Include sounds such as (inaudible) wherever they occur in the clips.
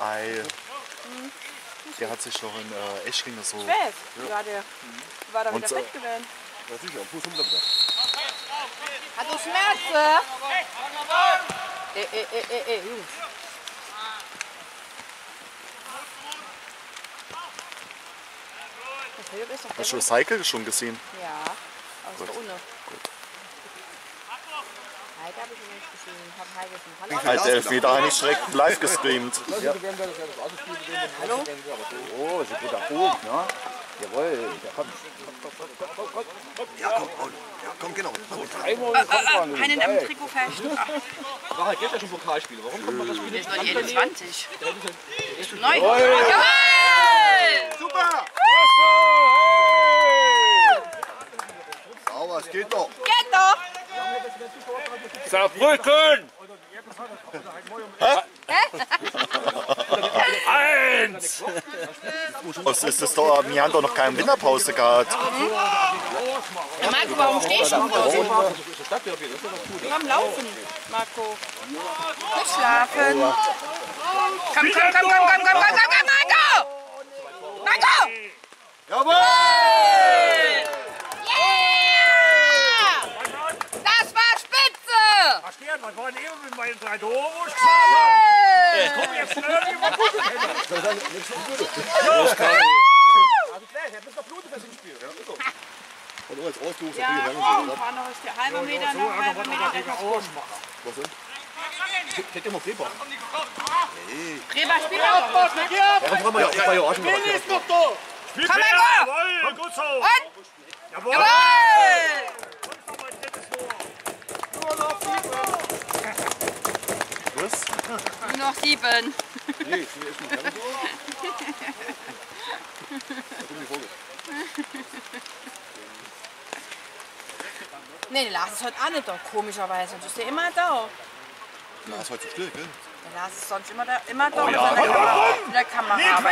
Ei. Der hat sich doch in äh, Esching so. Ich ja. war der. War da wieder Und, fett gewesen. Natürlich, am Fuß umgebracht. Hat du Schmerzen? Ey, ey, ey, ey, ey, Jungs. Hast du das Cycle schon gesehen? Ja, aber Gut. ist ohne. Gut habe ich nicht gesehen. Ich habe Halbwissen. Hallo? Ich halt elf wieder eine Schreck live gestreamt. Ja. Hallo? Oh, sie geht da hoch, ne? Jawohl, ja komm. Ja, komm, komm, ja, komm genau. Dreimal ah, ah, ah, einen am Trikot fest. (laughs) War halt gestern schon Pokalspiel. Warum kommt man das Spiel nicht? Das ist doch 21. 9. Saarbrücken! Eins! Was ist das doch? Wir haben doch noch keine Winterpause gehabt. Ja, Marco, warum stehst du noch? Wir haben Laufen, Marco. Nicht schlafen. Komm, komm, komm, komm, komm, komm, komm, komm, komm, Marco! Marco! Jawohl! Los, Karin! Also gleich, er hat noch Blut fürs Spiel. Und als Ausflug ist ja, oh, ein paar noch ist der halbe Meter noch, halber Meter Was denn? Kriegt ihr mal Kleber? Nee. Kleber, spiel doch mal. Ja, komm mal, ja, ja, ja. Bin ist noch da. Spiel Komm mal, gut so. Und? Jawohl. Jawohl. Nur noch sieben. Nee, ich ganz so. Da bin ich vorge- Nee, der Lars ist heute auch nicht da, komischerweise. Und ist der immer da. Na, ist heute so still, gell? Der Lars ist sonst immer da, immer da mit seiner. Mit der Kamera. aber-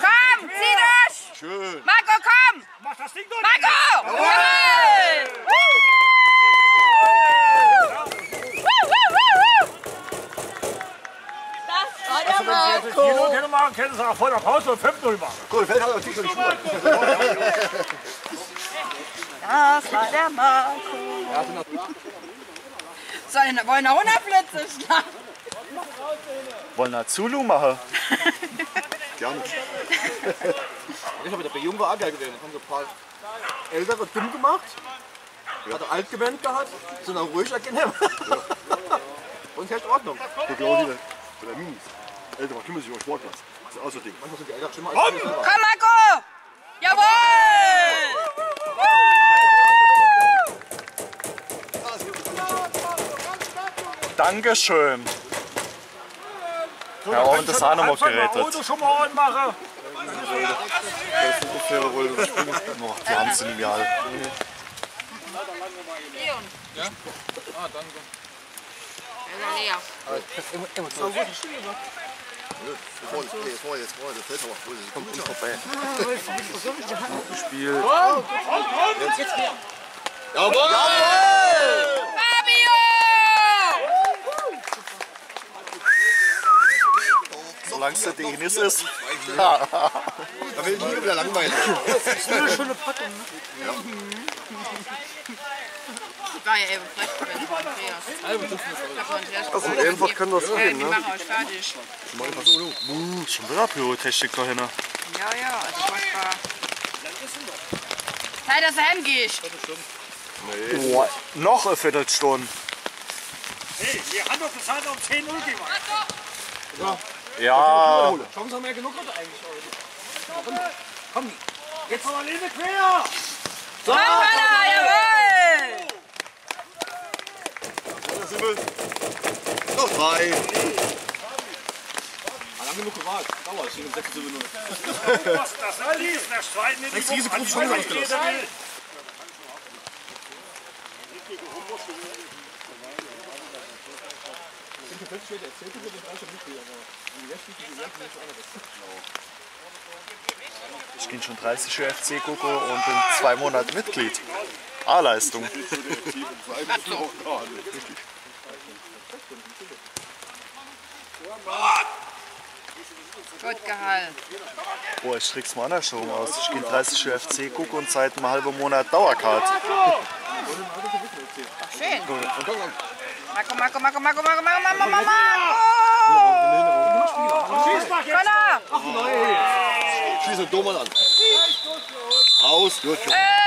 Komm, zieh dich! Schön. Marco, komm! Mach das Ding doch nicht. Marco! Jawohl! Woo! Machen, können sie auch vor der Pause um 5-0 machen. Cool, Feld hat auch die schon. Das war der Marco. Sollen, wollen wir 100 Plätze schlagen? Wollen wir Zulu machen? Gerne. (laughs) Ich habe bei Jung war auch geil gewesen. Haben so ein paar ältere dumm gemacht. Hat er alt gewendet gehabt. Sind dann ruhig erkennen. (laughs) Und echt Ordnung. Der Claudi, der, der Minis. Älterer kümmert sich um Sportplatz. Das ist auch so ein Ding. Manchmal sind die Eltern schlimmer als Komm, komm, Marco! Jawohl! Dankeschön. So, ja, und das auch nochmal gerettet. Auto schon mal anmachen. Das ist noch die Hansen im Jahr. Leon. Ja? Ah, danke. Ja, Lea. Aber das ist immer, immer so. Vorne, nee, vorne, jetzt vorne, das fällt aber. Das kommt uns vorbei. Ah, Spiel. Komm, komm, komm! Jetzt geht's her. Jawohl! Fabio! solange es der Denis ist. da will ich nie wieder langweilen. Das ist eine schöne Packung, ne? Ja. Mhm war ja eben frech bei Andreas. Also einfach kann das gehen, ne? Ich mache euch fertig. Ich mache einfach so. Uh, schon wieder Pyrotechniker hin. Ja, ja, also ich mach da. Zeit, dass er heimgehst. Nee. Noch eine Viertelstunde. Hey, wir haben doch bezahlt um 10 Uhr gemacht. Ja. Ja. Chancen haben wir ja genug heute eigentlich heute. Komm. Jetzt haben wir Lese quer. So, Komm, Anna, jawohl. sind. Noch drei. Ah, lange genug gewartet. Dauert, ich stehe im 6 Minuten. Das soll dies, das zweite Nächste Krise kommt schon wieder ausgelassen. Ich bin festgestellt, er erzählt über den Arsch nicht viel, aber die restlichen Gewerke. Ich bin schon 30 Jahre FC Coco und bin zwei Monate Mitglied. A-Leistung. Gott Gehall. Boah, ich krieg's mal andersrum aus. Ich gehe 30 FC gucken und seit einem halben Monat Dauerkarte. Schön. Marco, Marco, Marco, Marco, Marco, Marco, Marco, Marco, Marco! Connor! Schieß den Domann an. Aus, gut. Äh,